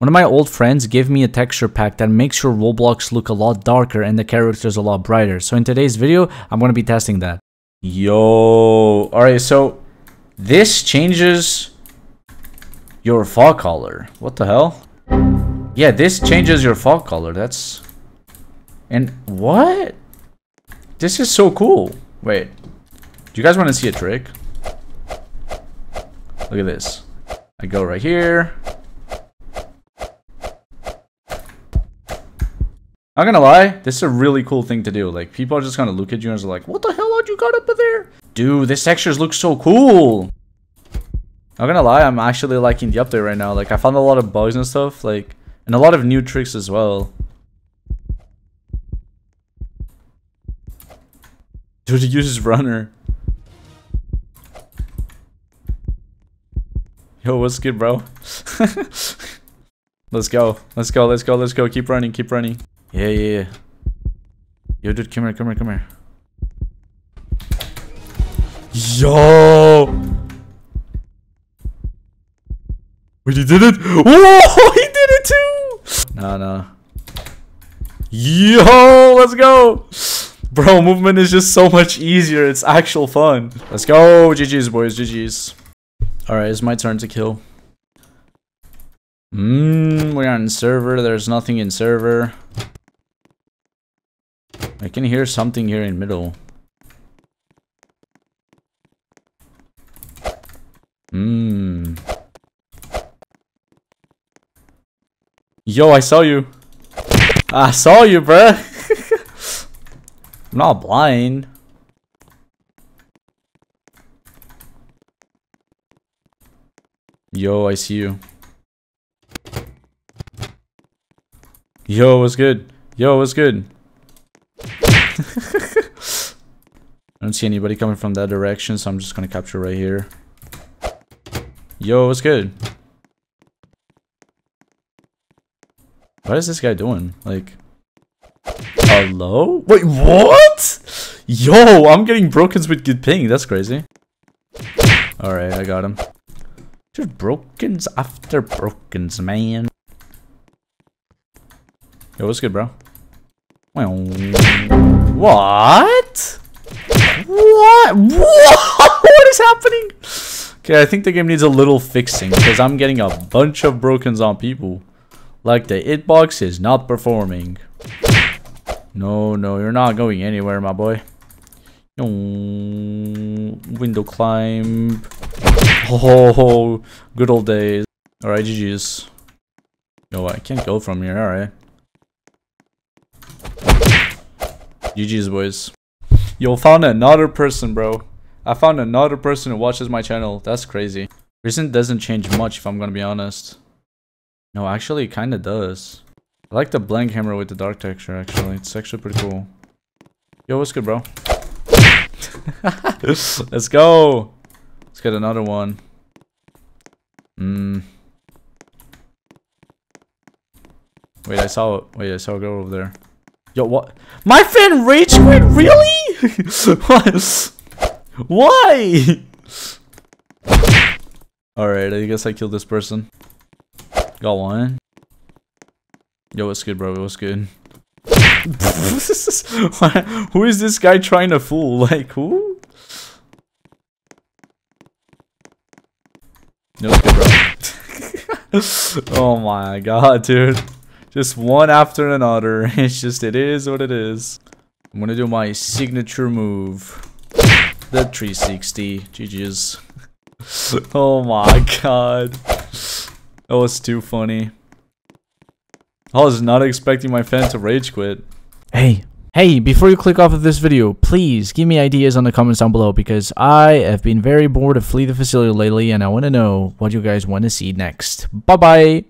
One of my old friends gave me a texture pack that makes your Roblox look a lot darker and the characters a lot brighter. So in today's video, I'm going to be testing that. Yo, alright, so this changes your fog color. What the hell? Yeah, this changes your fog color. That's... And what? This is so cool. Wait, do you guys want to see a trick? Look at this. I go right here. Not gonna lie, this is a really cool thing to do. Like, people are just gonna look at you and are like, what the hell had you got up there? Dude, this textures look so cool. Not gonna lie, I'm actually liking the update right now. Like, I found a lot of bugs and stuff, like, and a lot of new tricks as well. Dude, he uses runner. Yo, what's good, bro? let's go. Let's go, let's go, let's go. Keep running, keep running. Yeah, yeah, yeah. Yo, dude, come here, come here, come here. Yo! Wait, he did it? Whoa, he did it too! No, no. Yo, let's go! Bro, movement is just so much easier. It's actual fun. Let's go. GG's, boys. GG's. Alright, it's my turn to kill. Mmm, we're on server. There's nothing in server. I can hear something here in middle. Mmm. Yo, I saw you. I saw you, bruh. I'm not blind. Yo, I see you. Yo, what's good? Yo, what's good? I don't see anybody coming from that direction, so I'm just gonna capture right here. Yo, what's good? What is this guy doing? Like, hello? Wait, what? Yo, I'm getting brokens with good ping. That's crazy. Alright, I got him. Just brokens after brokens, man. Yo, what's good, bro? What? What? What? Is happening? Okay, I think the game needs a little fixing because I'm getting a bunch of brokens on people. Like the hitbox is not performing. No, no, you're not going anywhere, my boy. No, window climb. Oh, good old days. Alright, GG's. No, I can't go from here, alright. GG's, boys. Yo, found another person, bro. I found another person who watches my channel. That's crazy. Recent doesn't change much, if I'm gonna be honest. No, actually, it kinda does. I like the blank hammer with the dark texture, actually. It's actually pretty cool. Yo, what's good, bro? Let's go! Let's get another one. Mmm. Wait, I saw it. Wait, I saw a girl over there. Yo, what? My friend rage quit? Really? what? Why? Alright, I guess I killed this person. Got one. Yo, what's good, bro? What's good? who is this guy trying to fool? Like, who? No, good, bro. oh my god, dude. Just one after another. It's just, it is what it is. I'm gonna do my signature move. The 360. GG's. oh my god. That was too funny. I was not expecting my fan to rage quit. Hey, hey, before you click off of this video, please give me ideas on the comments down below because I have been very bored of Flee the Facility lately and I want to know what you guys want to see next. Bye-bye!